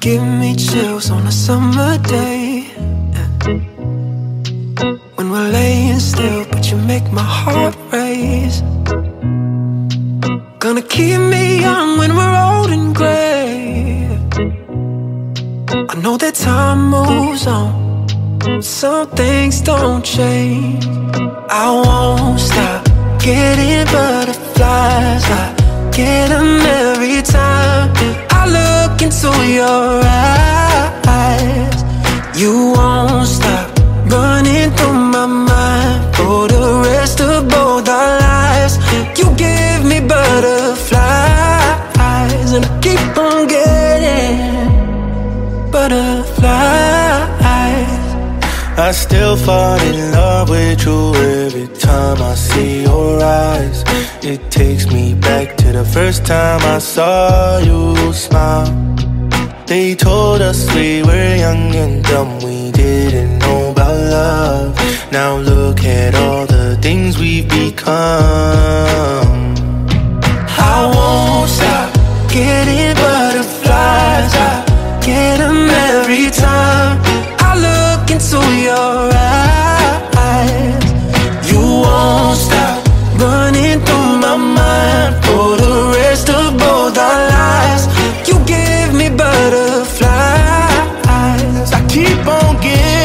give me chills on a summer day. When we're laying still, but you make my heart race. Gonna keep me young when we're old and gray. I know that time moves on Some things don't change. I won't stop getting butterflies. I get them every time. I still fall in love with you every time I see your eyes. It takes me back to the first time I saw you smile. They told us we were young and dumb, we didn't know about love. Now look at all the things we've become. Into your eyes. You won't stop running through my mind for the rest of both our lives. You give me butterflies. I keep on getting,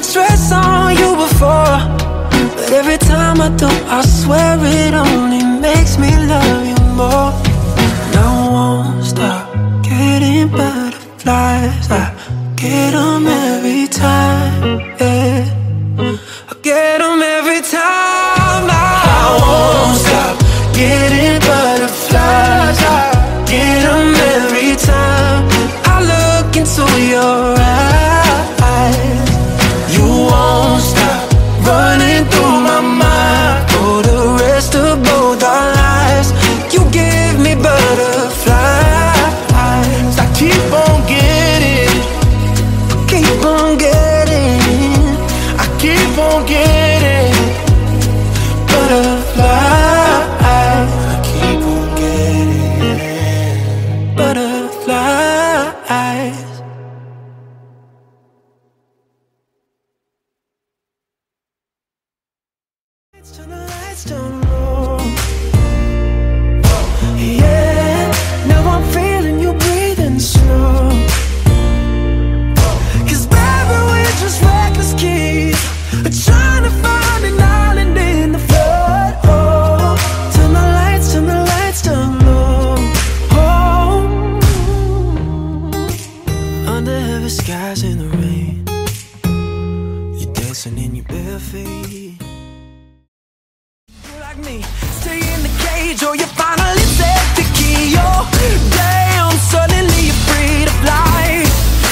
that dress on you before, but every time I do, I swear it only makes me love on getting. butterflies. I keep on getting. Butterflies. Turn the lights down under heavy skies in the rain. You're dancing in your bare feet. You like me, stay in the cage, or you finally set the key. Oh, damn, suddenly you're free to fly.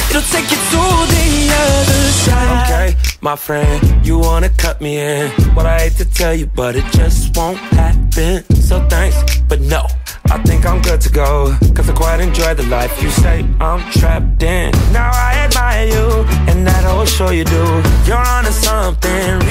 It'll take you to the other side. Okay, my friend, you wanna cut me in. What I hate to tell you, but it just won't happen. So thanks, but no. I think I'm good to go. Cause I quite enjoy the life you say I'm trapped in. Now I admire you, and that I'll show you do. You're onto something.